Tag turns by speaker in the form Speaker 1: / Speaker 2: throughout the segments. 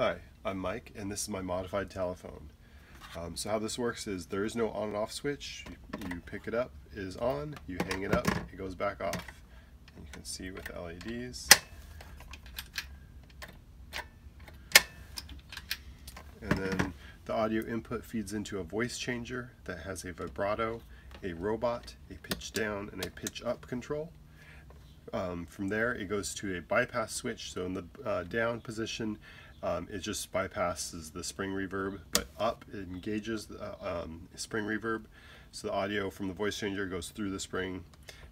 Speaker 1: Hi, I'm Mike and this is my modified telephone. Um, so how this works is there is no on and off switch. You, pick it up, it is on, you hang it up, it goes back off. And you can see with the LEDs. And then the audio input feeds into a voice changer that has a vibrato, a robot, a pitch down, and a pitch up control. Um, from there it goes to a bypass switch so in the uh, down position um, it just bypasses the spring reverb but up it engages the um, spring reverb. So the audio from the voice changer goes through the spring.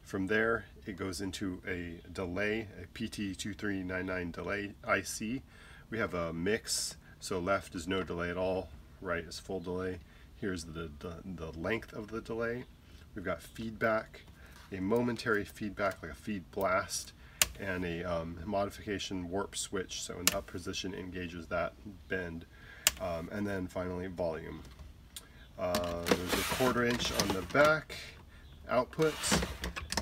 Speaker 1: From there it goes into a delay a PT2399 delay IC we have a mix. So left is no delay at all. Right is full delay. Here's the, the, the length of the delay. We've got feedback a momentary feedback like a feed blast and a um, modification warp switch so in that position engages that bend. Um, and then finally volume. Uh, there's a quarter inch on the back output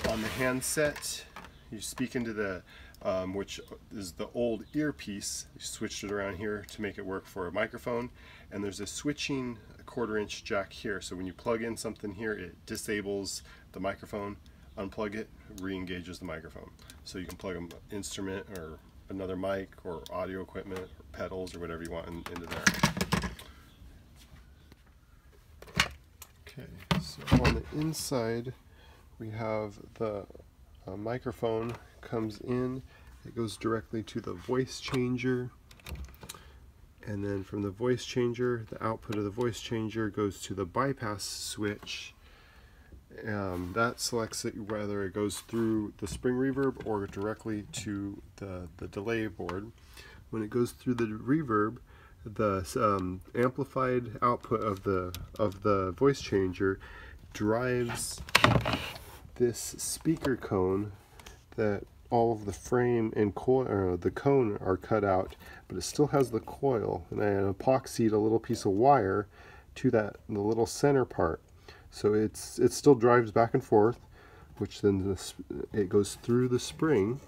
Speaker 1: on the handset. You speak into the um, which is the old earpiece. You switched it around here to make it work for a microphone. And there's a switching quarter inch jack here. So when you plug in something here it disables the microphone unplug it, re-engages the microphone. So you can plug an instrument or another mic or audio equipment or pedals or whatever you want in, into there. Okay, so on the inside we have the uh, microphone comes in, it goes directly to the voice changer and then from the voice changer, the output of the voice changer goes to the bypass switch um, that selects it whether it goes through the spring reverb or directly to the, the delay board. When it goes through the reverb, the um, amplified output of the of the voice changer drives this speaker cone that all of the frame and coil, the cone are cut out, but it still has the coil, and I epoxied a little piece of wire to that the little center part. So it's it still drives back and forth, which then it goes through the spring.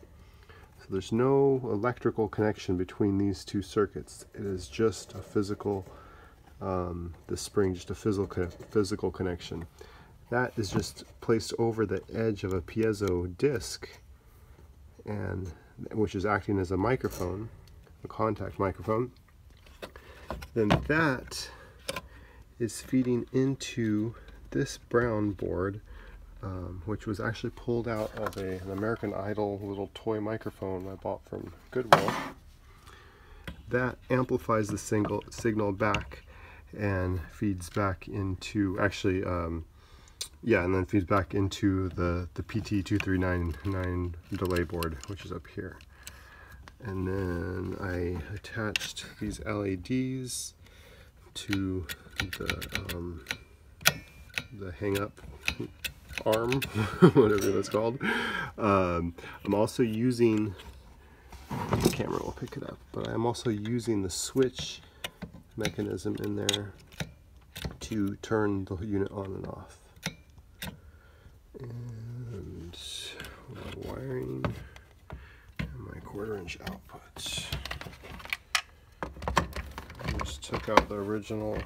Speaker 1: So there's no electrical connection between these two circuits. It is just a physical, um, the spring, just a physical physical connection. That is just placed over the edge of a piezo disc, and which is acting as a microphone, a contact microphone. Then that is feeding into this brown board, um, which was actually pulled out of a, an American Idol little toy microphone I bought from Goodwill, that amplifies the single signal back and feeds back into, actually, um, yeah, and then feeds back into the, the PT2399 delay board, which is up here. And then I attached these LEDs to the um, the hang up arm, whatever that's called. Um, I'm also using, the camera will pick it up, but I'm also using the switch mechanism in there to turn the unit on and off. And my wiring and my quarter inch outputs. I just took out the original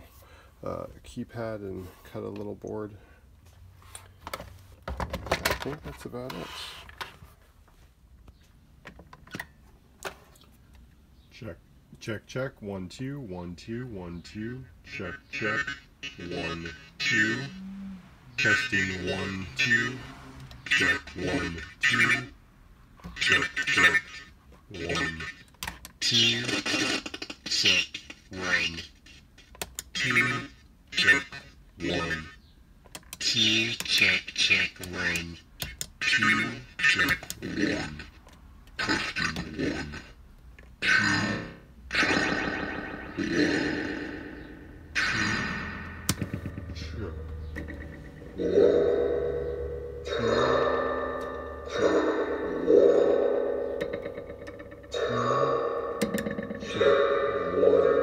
Speaker 1: uh, keypad and cut a little board. I think that's about it. Check, check, check. One, two, one, two, one, two. Check, check. One, two. Testing one, two. Check, one, two. Check. Two, check, one. Testing one. Two, check, one. two, check, one,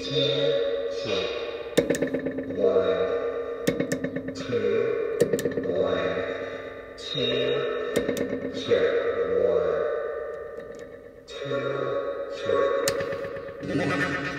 Speaker 1: two, check. Two, check one. Two, check one.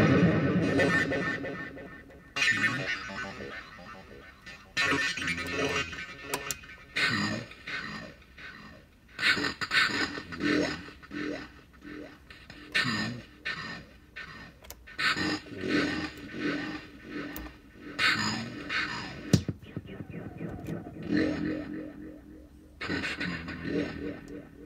Speaker 1: Warning. Testing. Warning.